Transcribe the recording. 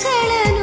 ಮಗಳನು